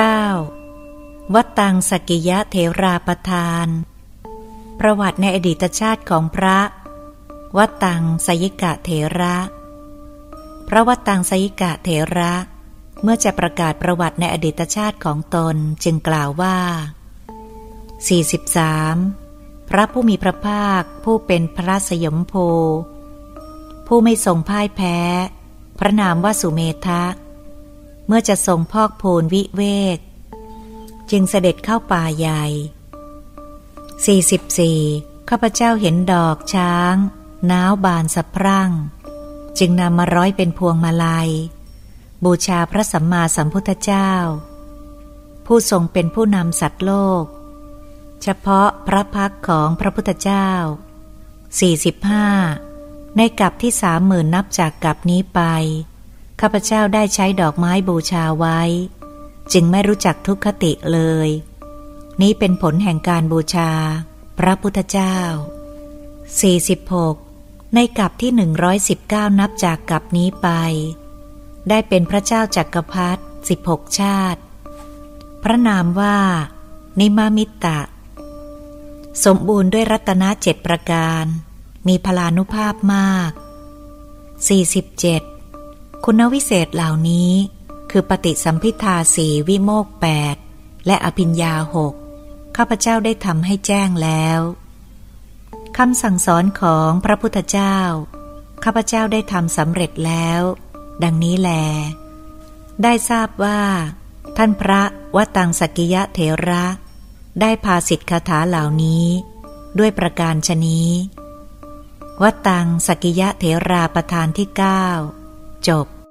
9. วัตตังสกิยะเทราประทาน ประวัติในอดีตชาติของพระ วัตตังสยิกะเถระ พระวัตตังสยิกะเถระ เมื่อจะประกาศประวัติในอดีตชาติของตนจึงกล่าวว่า 43. พระผู้มีพระภาคผู้เป็นพระสยมโพผู้ไม่ทรงพ่ายแพ้ พระนามว่าสุเมธะ เมื่อจะทรงพอกพูนวิเวก จึงเสด็จเข้าป่าใหญ่ 44. ข้าพเจ้าเห็นดอกช้างน้าวบานสะพรั่ง จึงนำมาร้อยเป็นพวงมาลัย บูชาพระสัมมาสัมพุทธเจ้า ผู้ทรงเป็นผู้นำสัตว์โลก เฉพาะพระพักของพระพุทธเจ้า 45. ในกับที่สามหมื่นนับจากกับนี้ไป ข้าพเจ้าได้ใช้ดอกไม้บูชาไว้ จึงไม่รู้จักทุกขติเลย นี้เป็นผลแห่งการบูชา พระพุทธเจ้า 46. ในกับที่ 119 นับจากกับนี้ไป ได้เป็นพระเจ้าจักรพรรดิ16 ชาติ พระนามว่า นิมามิตะ สมบูรณ์ด้วยรัตนเจ็ดประการ มีพลานุภาพมาก 47 คุณวิเศษเหล่านี้ คือปฏิสัมพิทาสีวิโมกแปดและอภิญญาหกข้าพเจ้าได้ทำให้แจ้งแล้วคำสั่งสอนของพระพุทธเจ้า ข้าพเจ้าได้ทำสำเร็จแล้ว ดังนี้แล ได้ทราบว่า ท่านพระวตังสกิยะเถระ ได้พาสิทธิคาถาเหล่านี้ ด้วยประการชนี้วตังสกิยะเถราประธานที่เก้า จบ